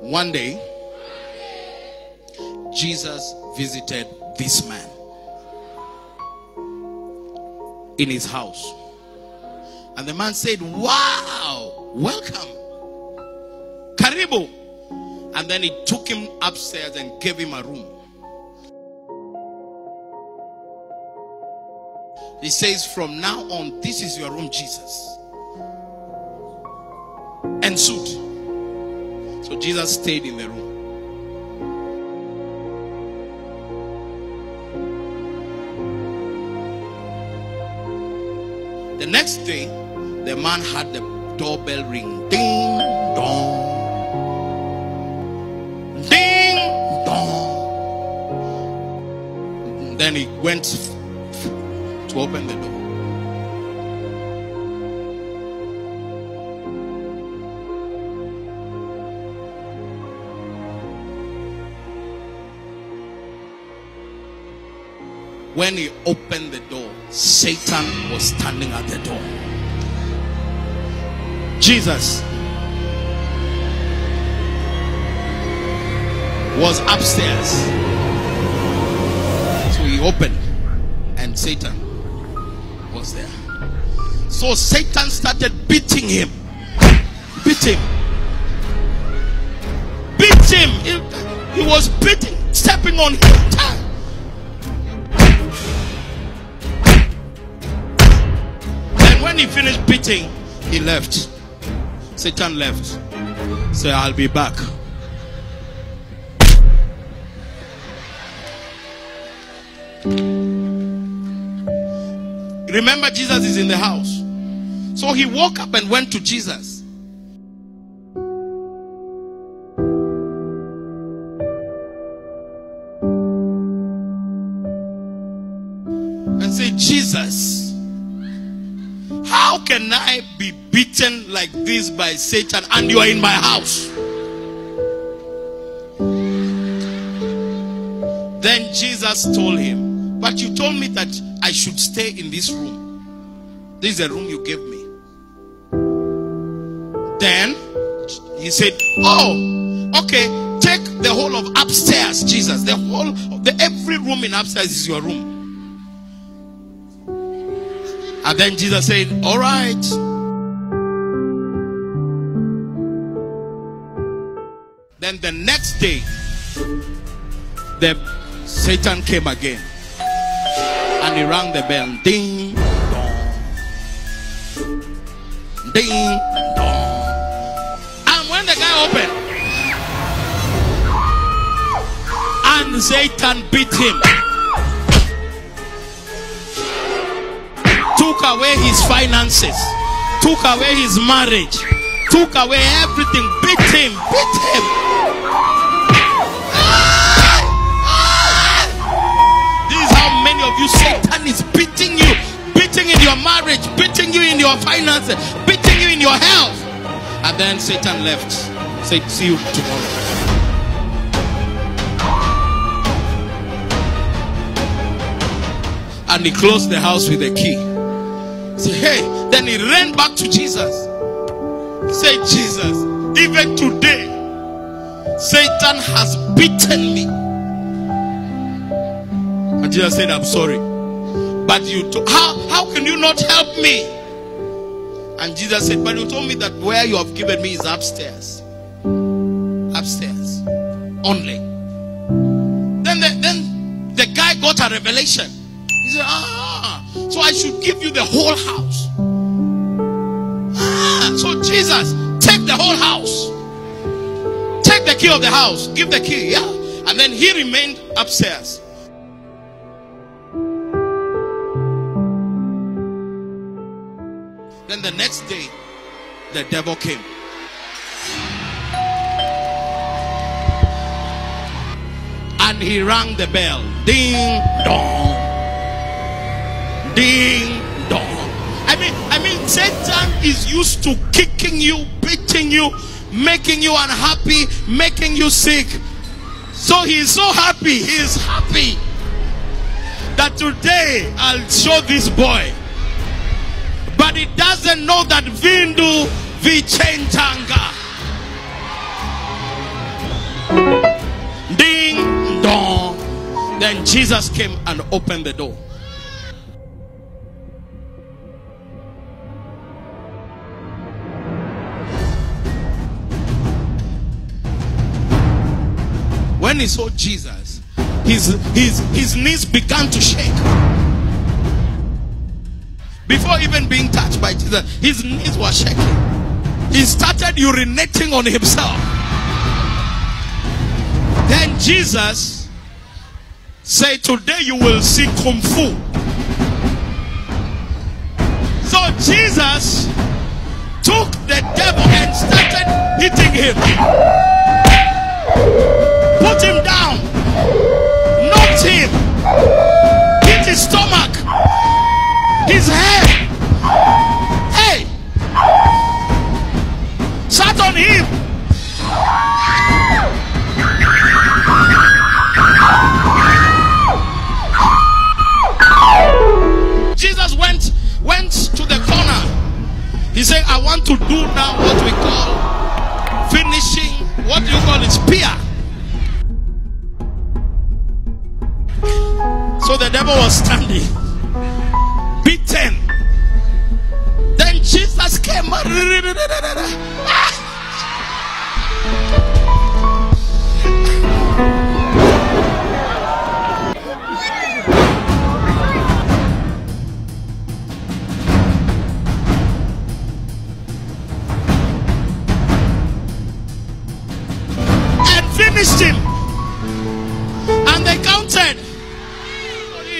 One day, Jesus visited this man in his house. And the man said, Wow, welcome. Karibu. And then he took him upstairs and gave him a room. He says, From now on, this is your room, Jesus. And suit. So Jesus stayed in the room. The next day, the man had the doorbell ring. Ding dong. Ding dong. Then he went to open the door. When he opened the door, Satan was standing at the door. Jesus was upstairs. So he opened, and Satan was there. So Satan started beating him. Beat him. Beat him. He, he was beating, stepping on him. And when he finished beating, he left. Satan left. Say, I'll be back. Remember, Jesus is in the house. So he woke up and went to Jesus. And say, Jesus, how can I be beaten like this by Satan and you are in my house? Then Jesus told him, But you told me that I should stay in this room. This is the room you gave me. Then he said, Oh, okay, take the whole of upstairs, Jesus. The whole of the every room in upstairs is your room. And then Jesus said, All right. Then the next day, the Satan came again and he rang the bell. Ding dong. Ding dong. And when the guy opened, and Satan beat him, took away his finances, took away his marriage, took away everything, beat him, beat him. This is how many of you Satan is beating you, beating in your marriage, beating you in your finances, beating you in your health. And then Satan left. Said, see you tomorrow. And he closed the house with a key. Hey, then he ran back to Jesus. Say, Jesus, even today, Satan has beaten me. And Jesus said, I'm sorry. But you how how can you not help me? And Jesus said, But you told me that where you have given me is upstairs. Upstairs. Only. Then the, then the guy got a revelation. He said, Ah, so I should give you the whole house. Ah, so Jesus, take the whole house. Take the key of the house. Give the key, yeah. And then he remained upstairs. Then the next day, the devil came. And he rang the bell. Ding dong. Ding dong. I mean, I mean, Satan is used to kicking you, beating you, making you unhappy, making you sick. So he is so happy. He is happy that today I'll show this boy. But he doesn't know that Vindu Vichentanga. Ding dong. Then Jesus came and opened the door. He saw Jesus, his, his, his knees began to shake. Before even being touched by Jesus, his knees were shaking. He started urinating on himself. Then Jesus said, Today you will see Kung Fu. So Jesus took the devil and started hitting him. He said, I want to do now what we call finishing, what do you call it? Spear. So the devil was standing, beaten. Then Jesus came.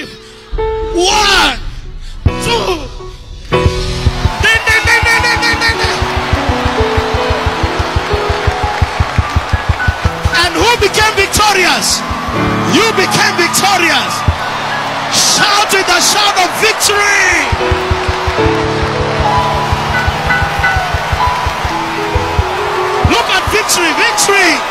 One, two. And who became victorious? You became victorious. Shout with a shout of victory. Look at victory, victory.